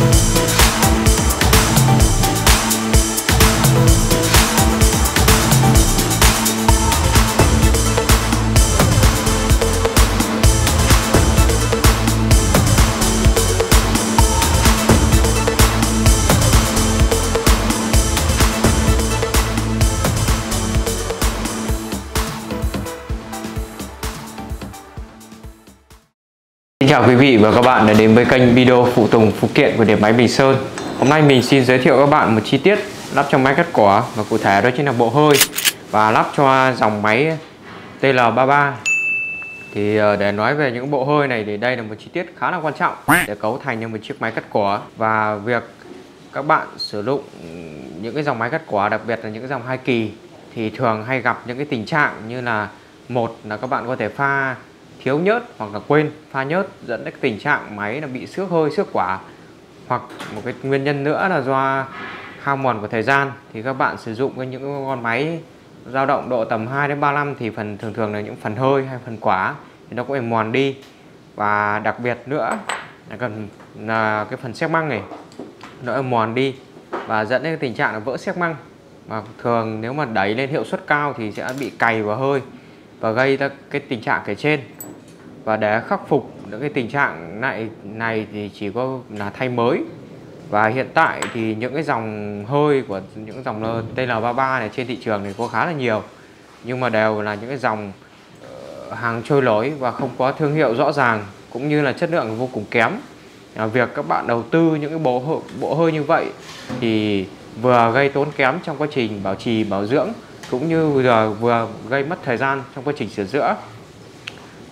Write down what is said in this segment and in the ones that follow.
Thank chào quý vị và các bạn đã đến với kênh video phụ tùng phụ kiện của điện máy Bình Sơn. Hôm nay mình xin giới thiệu các bạn một chi tiết lắp trong máy cắt cỏ và cụ thể đó chính là bộ hơi và lắp cho dòng máy TL33 thì ờ, để nói về những bộ hơi này thì đây là một chi tiết khá là quan trọng để cấu thành nên một chiếc máy cắt cỏ và việc các bạn sử dụng những cái dòng máy cắt cỏ, đặc biệt là những cái dòng hai kỳ thì thường hay gặp những cái tình trạng như là một là các bạn có thể pha thiếu nhớt hoặc là quên, pha nhớt dẫn đến tình trạng máy là bị xước hơi, xước quả. Hoặc một cái nguyên nhân nữa là do hao mòn của thời gian. Thì các bạn sử dụng những con máy dao động độ tầm 2 đến 3 năm thì phần thường thường là những phần hơi hay phần quả thì nó cũng bị mòn đi. Và đặc biệt nữa là cần, là cái phần xếp măng này, nó mòn đi và dẫn đến tình trạng là vỡ xếp măng. Mà thường nếu mà đẩy lên hiệu suất cao thì sẽ bị cày vào hơi và gây ra cái tình trạng kể trên và để khắc phục những cái tình trạng này này thì chỉ có là thay mới. Và hiện tại thì những cái dòng hơi của những dòng TL33 này trên thị trường thì có khá là nhiều. Nhưng mà đều là những cái dòng ờ, hàng trôi lối và không có thương hiệu rõ ràng cũng như là chất lượng vô cùng kém. À, việc các bạn đầu tư những cái bộ bộ hơi như vậy thì vừa gây tốn kém trong quá trình bảo trì bảo dưỡng cũng như vừa vừa gây mất thời gian trong quá trình sửa chữa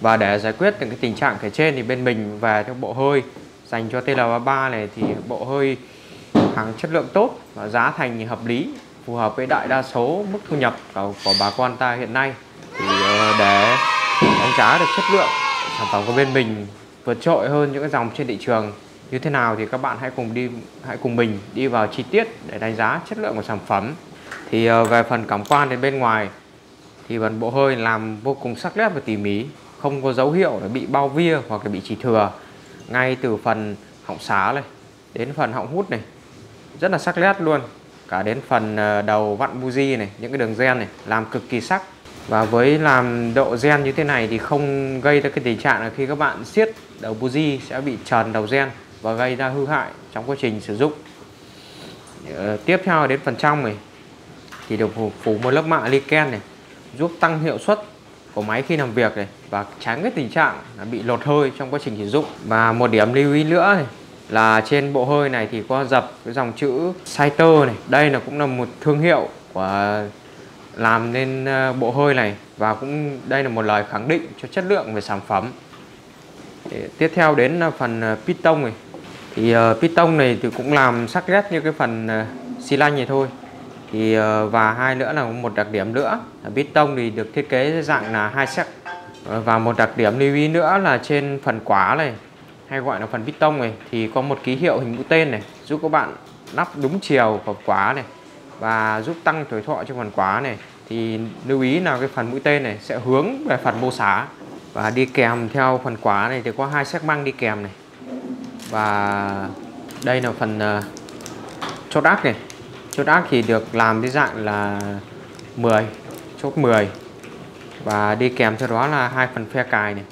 và để giải quyết những cái tình trạng kể trên thì bên mình về theo bộ hơi dành cho TL33 này thì bộ hơi hàng chất lượng tốt và giá thành thì hợp lý phù hợp với đại đa số mức thu nhập của, của bà con ta hiện nay. Thì ờ, để đánh giá được chất lượng sản phẩm của bên mình vượt trội hơn những cái dòng trên thị trường như thế nào thì các bạn hãy cùng đi hãy cùng mình đi vào chi tiết để đánh giá chất lượng của sản phẩm. Thì ờ, về phần cảm quan đến bên ngoài thì phần bộ hơi làm vô cùng sắc nét và tỉ mỉ không có dấu hiệu là bị bao via hoặc là bị chỉ thừa ngay từ phần họng xá này đến phần họng hút này rất là sắc nét luôn. Cả đến phần ờ, đầu vặn buji này những cái đường gen này làm cực kỳ sắc. Và với làm độ gen như thế này thì không gây ra cái tình trạng là khi các bạn siết đầu buji sẽ bị trần đầu gen và gây ra hư hại trong quá trình sử dụng. Ờ, tiếp theo đến phần trong này thì được phủ một lớp mạ liken này giúp tăng hiệu suất của máy khi làm việc này và tránh cái tình trạng là bị lột hơi trong quá trình sử dụng. Và một điểm lưu ý nữa này là trên bộ hơi này thì có dập cái dòng chữ Saiter này. Đây là cũng là một thương hiệu của làm nên ờ, bộ hơi này và cũng đây là một lời khẳng định cho chất lượng về sản phẩm. Để tiếp theo đến phần ờ, piston này. Thì ờ, uh, piston này thì cũng làm sắc nét như cái phần uh, xi lanh này thôi thì ờ, và hai nữa là một đặc điểm nữa là tông thì được thiết kế dạng là hai sắc. Ờ, và một đặc điểm lưu ý nữa là trên phần quả này hay gọi là phần bít tông này thì có một ký hiệu hình mũi tên này giúp các bạn lắp đúng chiều vào quả này và giúp tăng tuổi thọ cho phần quả này. Thì lưu ý là cái phần mũi tên này sẽ hướng về phần mô xá và đi kèm theo phần quả này thì có hai sắc măng đi kèm này. Và đây là phần uh, chốt đắt này chốt ác thì được làm cái dạng là 10 chốt 10 và đi kèm theo đó là hai phần phe cài này.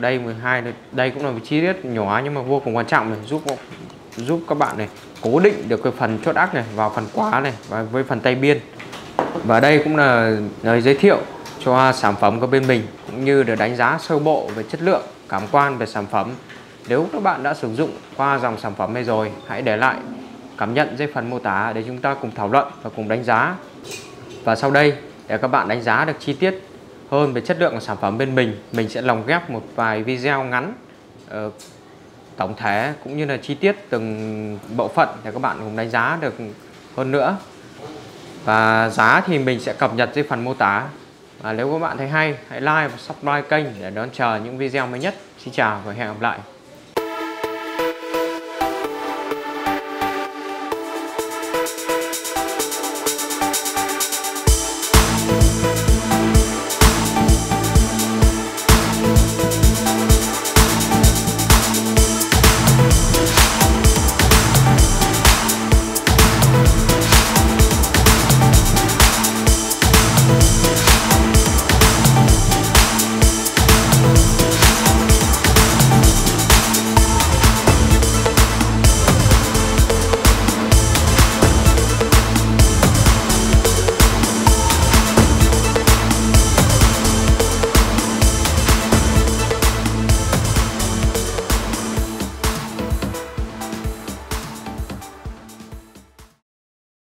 Đây 12 đây cũng là một chi tiết nhỏ nhưng mà vô cùng quan trọng này, giúp giúp các bạn này cố định được cái phần chốt ác này vào phần quá này và với phần tay biên. Và đây cũng là lời giới thiệu cho sản phẩm của bên mình, cũng như để đánh giá sơ bộ về chất lượng, cảm quan về sản phẩm. Nếu các bạn đã sử dụng qua dòng sản phẩm này rồi, hãy để lại cảm nhận dưới phần mô tả để chúng ta cùng thảo luận và cùng đánh giá. Và sau đây để các bạn đánh giá được chi tiết hơn về chất lượng của sản phẩm bên mình, mình sẽ lồng ghép một vài video ngắn uh, tổng thể cũng như là chi tiết từng bộ phận để các bạn cùng đánh giá được hơn nữa. Và giá thì mình sẽ cập nhật dưới phần mô tả. Và nếu các bạn thấy hay, hãy like và subscribe kênh để đón chờ những video mới nhất. Xin chào và hẹn gặp lại.